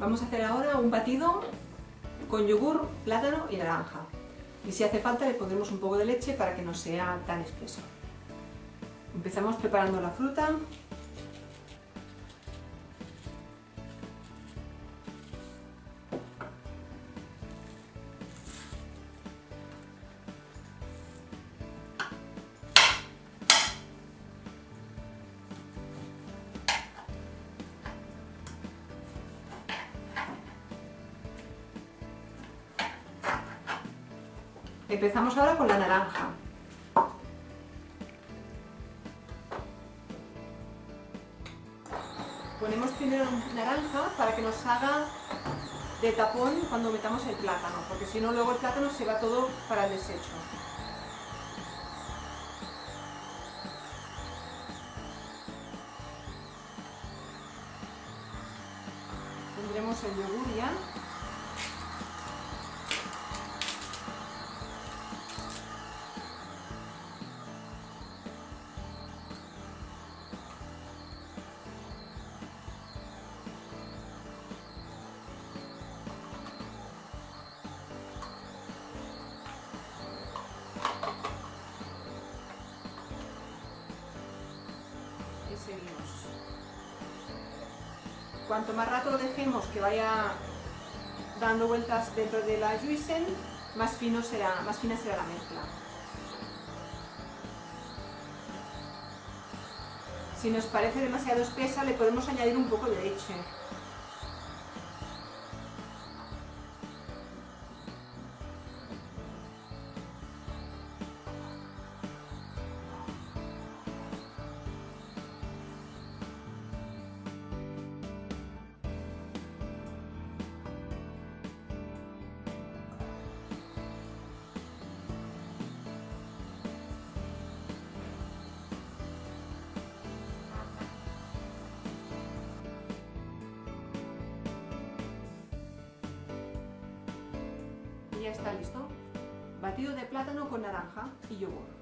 Vamos a hacer ahora un batido con yogur, plátano y naranja. Y si hace falta le pondremos un poco de leche para que no sea tan espeso. Empezamos preparando la fruta. Empezamos ahora con la naranja. Ponemos primero naranja para que nos haga de tapón cuando metamos el plátano, porque si no luego el plátano se va todo para el desecho. Pondremos el yogur ya. Y seguimos. Cuanto más rato dejemos que vaya dando vueltas dentro de la juicen, más, fino será, más fina será la mezcla. Si nos parece demasiado espesa, le podemos añadir un poco de leche. Ya está listo. Batido de plátano con naranja y yogur.